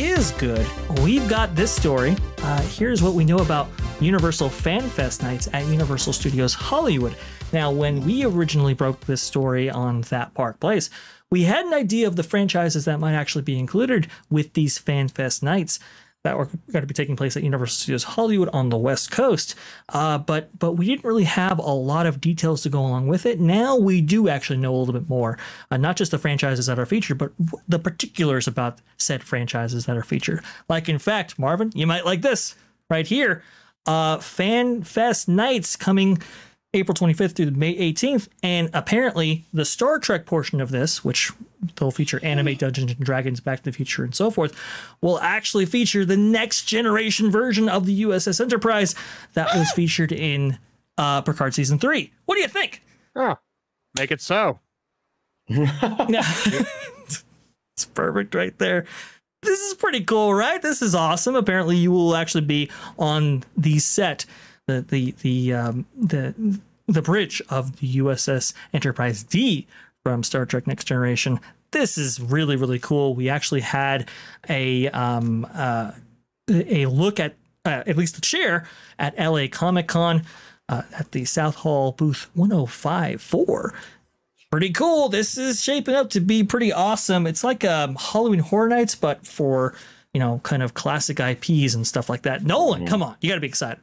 is good. We've got this story. Uh, here's what we know about Universal Fan Fest nights at Universal Studios Hollywood. Now, when we originally broke this story on That Park Place, we had an idea of the franchises that might actually be included with these Fan Fest nights that were going to be taking place at Universal Studios Hollywood on the West Coast. Uh, but but we didn't really have a lot of details to go along with it. Now we do actually know a little bit more, uh, not just the franchises that are featured, but the particulars about said franchises that are featured. Like in fact, Marvin, you might like this right here. Uh, Fan Fest nights coming April 25th through May 18th. And apparently, the Star Trek portion of this, which they'll feature anime Dungeons and Dragons, Back to the Future, and so forth, will actually feature the next generation version of the USS Enterprise that was featured in uh, Picard season three. What do you think? Oh, make it so. it's perfect right there. This is pretty cool, right? This is awesome. Apparently, you will actually be on the set the the the um, the the bridge of the USS Enterprise D from Star Trek Next Generation. This is really really cool. We actually had a um, uh, a look at uh, at least the chair at LA Comic Con uh, at the South Hall booth 1054. Pretty cool. This is shaping up to be pretty awesome. It's like um, Halloween Horror Nights, but for you know, kind of classic IPs and stuff like that. Nolan, come on, you got to be excited.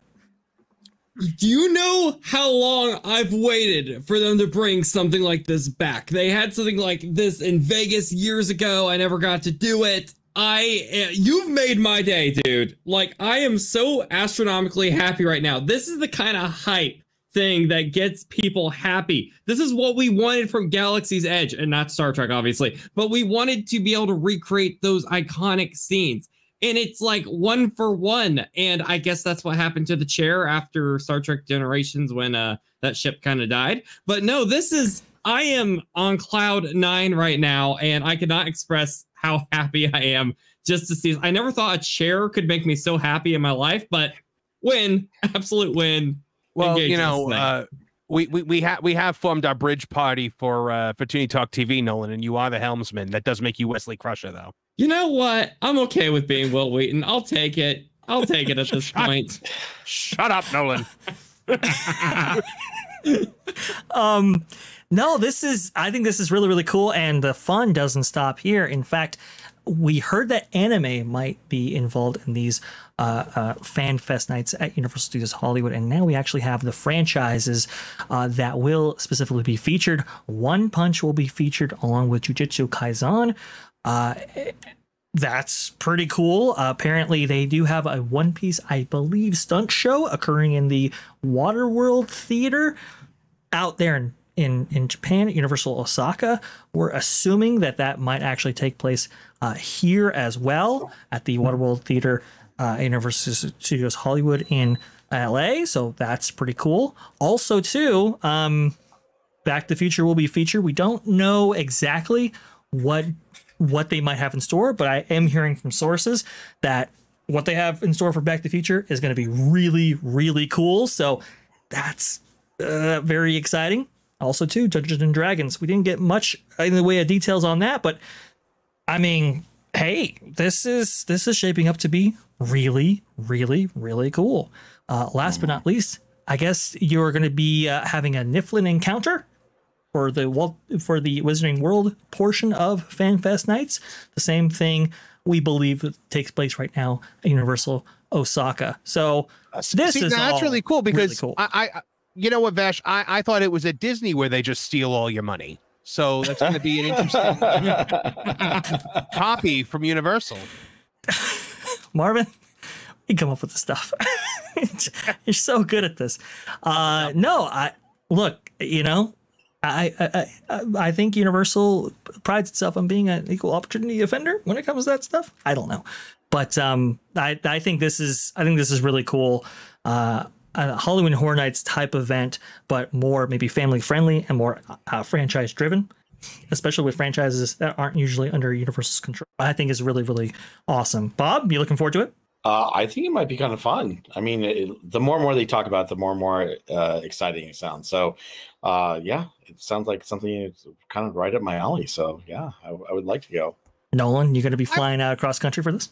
Do you know how long I've waited for them to bring something like this back? They had something like this in Vegas years ago. I never got to do it. I eh, you've made my day, dude. Like I am so astronomically happy right now. This is the kind of hype thing that gets people happy. This is what we wanted from Galaxy's Edge and not Star Trek obviously, but we wanted to be able to recreate those iconic scenes and it's like one for one. And I guess that's what happened to the chair after Star Trek Generations when uh that ship kind of died. But no, this is I am on cloud nine right now, and I cannot express how happy I am just to see. I never thought a chair could make me so happy in my life, but win, absolute win. Well, you know, uh, we we we have we have formed our bridge party for uh for Toony Talk TV, Nolan, and you are the helmsman. That does make you Wesley Crusher, though. You know what? I'm okay with being Wil Wheaton. I'll take it. I'll take it at this shut, point. Shut up, Nolan. um no, this is I think this is really really cool and the fun doesn't stop here. In fact, we heard that anime might be involved in these uh, uh, fan fest nights at Universal Studios Hollywood, and now we actually have the franchises uh, that will specifically be featured. One Piece will be featured along with Jujutsu Kaisen. Uh, that's pretty cool. Apparently, they do have a One Piece, I believe, stunt show occurring in the Waterworld Theater out there in, in, in Japan Universal Osaka. We're assuming that that might actually take place uh, here as well at the Waterworld Theater, uh, Universal Studios Hollywood in LA. So that's pretty cool. Also, too, um, Back to the Future will be featured. We don't know exactly what what they might have in store, but I am hearing from sources that what they have in store for Back to the Future is going to be really, really cool. So that's uh, very exciting. Also, too, Dungeons and Dragons. We didn't get much in the way of details on that, but I mean, hey, this is this is shaping up to be really, really, really cool. Uh, last but not least, I guess you're going to be uh, having a Niffler encounter for the for the Wizarding World portion of FanFest nights. The same thing we believe takes place right now at Universal Osaka. So uh, this See, is that's really cool because really cool. I, I, you know what, Vash, I, I thought it was at Disney where they just steal all your money. So that's going to be an interesting copy from Universal. Marvin, you come up with the stuff. You're so good at this. Uh, no, I look. You know, I, I, I think Universal prides itself on being an equal opportunity offender when it comes to that stuff. I don't know, but um, I I think this is I think this is really cool. Uh, a Halloween Horror Nights type event, but more maybe family friendly and more uh, franchise driven, especially with franchises that aren't usually under Universal's control. I think is really really awesome. Bob, you looking forward to it? Uh, I think it might be kind of fun. I mean, it, the more and more they talk about, it, the more and more uh, exciting it sounds. So, uh, yeah, it sounds like something kind of right up my alley. So, yeah, I, I would like to go. Nolan, you going to be flying out across country for this?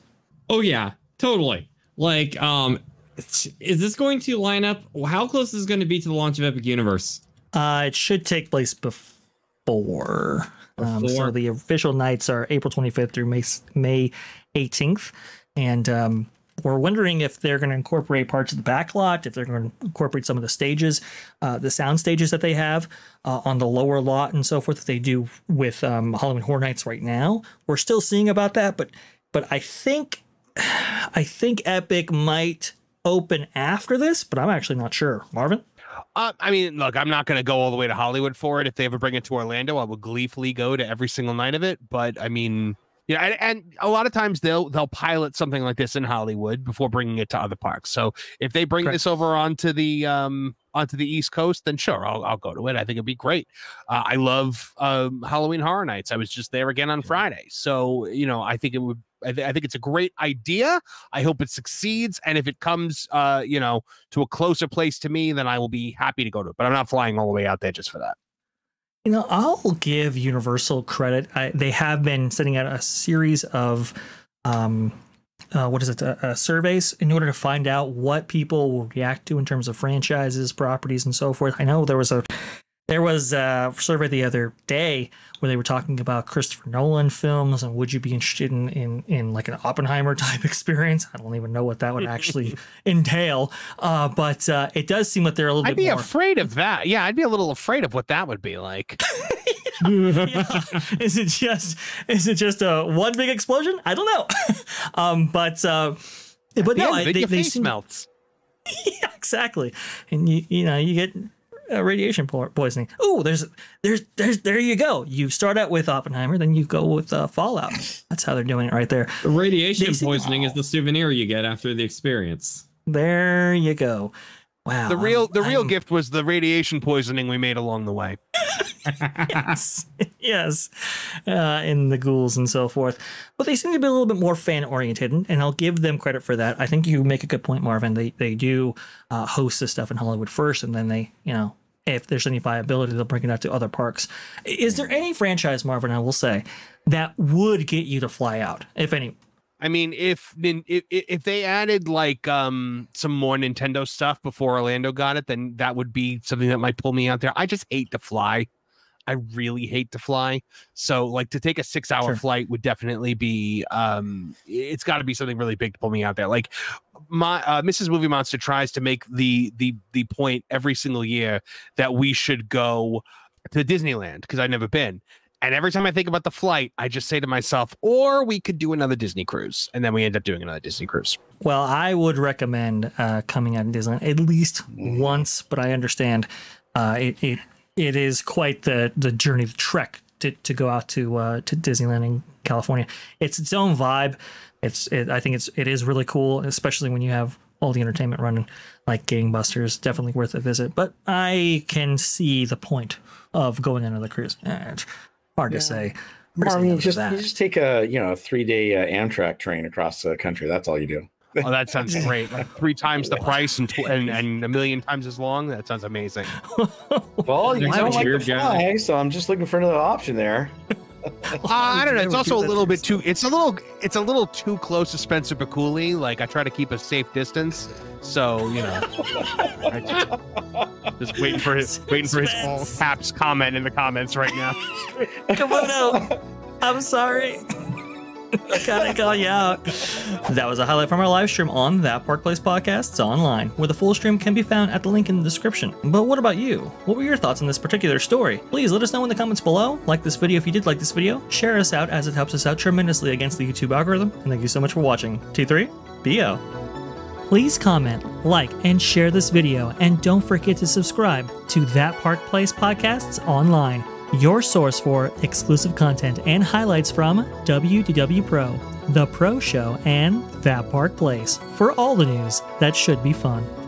Oh yeah, totally. Like, um, is this going to line up? How close is this going to be to the launch of Epic Universe? Uh, it should take place before. Um, so the official nights are April 25th through May May 18th, and um, we're wondering if they're going to incorporate parts of the backlot, if they're going to incorporate some of the stages, uh, the sound stages that they have uh, on the lower lot and so forth that they do with um, Halloween Horror Nights right now. We're still seeing about that, but but I think I think Epic might open after this, but I'm actually not sure. Marvin. Uh, I mean, look, I'm not going to go all the way to Hollywood for it. If they ever bring it to Orlando, I will gleefully go to every single night of it. But I mean, yeah, and, and a lot of times they'll they'll pilot something like this in Hollywood before bringing it to other parks. So if they bring Correct. this over onto the um onto the East Coast, then sure, I'll I'll go to it. I think it'd be great. Uh, I love um, Halloween Horror Nights. I was just there again on Friday, so you know, I think it would. I, th- I think it's a great idea. I hope it succeeds, and if it comes, uh, you know, to a closer place to me, then I will be happy to go to it. But I'm not flying all the way out there just for that. You know, I'll give Universal credit. I, they have been sending out a series of, um, uh, what is it, uh, uh, surveys in order to find out what people will react to in terms of franchises, properties, and so forth. I know there was a there was a survey the other day where they were talking about Christopher Nolan films and would you be interested in in, in like an Oppenheimer type experience? I don't even know what that would actually entail. Uh, but uh, it does seem that they're a little I'd bit be more. afraid of that. Yeah, I'd be a little afraid of what that would be like. Yeah. Is it just is it just a one big explosion? I don't know. um, but uh, but no, Yeah, I, they, your they face seem, melts. yeah, exactly, and you you know you get uh, radiation po- poisoning. Oh, there's there's there's there you go. You start out with Oppenheimer, then you go with uh, Fallout. That's how they're doing it right there. The radiation They poisoning is the souvenir you get after the experience. There you go. Wow. The real the real I'm- gift was the radiation poisoning we made along the way. yes, yes, uh, in the ghouls and so forth. But they seem to be a little bit more fan oriented, and I'll give them credit for that. I think you make a good point, Marvin. They they do uh, host this stuff in Hollywood first, and then they, you know, if there's any viability, they'll bring it out to other parks. Is there any franchise, Marvin? I will say that would get you to fly out, if any. I mean, if if if they added like um some more Nintendo stuff before Orlando got it, then that would be something that might pull me out there. I just hate to fly. I really hate to fly. So like to take a 6-hour Sure. flight would definitely be um it's got to be something really big to pull me out there. Like my uh, Mrs. Movie Monster tries to make the the the point every single year that we should go to Disneyland because I've never been. And every time I think about the flight, I just say to myself, or we could do another Disney cruise. And then we end up doing another Disney cruise. Well, I would recommend uh, coming out in Disneyland at least once, but I understand uh, it, it it is quite the the journey, the trek to, to go out to uh, to Disneyland in California. It's its own vibe. It's it, I think it's it is really cool, especially when you have all the entertainment running like gangbusters. Definitely worth a visit. But I can see the point of going on another cruise. It's hard to say. Hard to say no you to just you just take a you know a three day uh, Amtrak train across the country. That's all you do. Oh, that sounds great. Like three times the price and, tw- and and a million times as long. That sounds amazing. Well, you There's don't a like to fly, so I'm just looking for another option there. Uh, I don't know. It's also a little bit too. It's a little. It's a little too close to Spencer Baculi. Like I try to keep a safe distance. So you know, just, just waiting for his waiting for his all caps comment in the comments right now. Come on out. I'm sorry. Gotta call you out. That was a highlight from our live stream on That Park Place Podcasts online, where the full stream can be found at the link in the description. But what about you? What were your thoughts on this particular story? Please let us know in the comments below. Like this video if you did like this video. Share us out as it helps us out tremendously against the YouTube algorithm. And thank you so much for watching. T3, BO. Please comment, like, and share this video, and don't forget to subscribe to That Park Place Podcasts online, your source for exclusive content and highlights from WDW Pro, The Pro Show, and That Park Place for all the news that should be fun.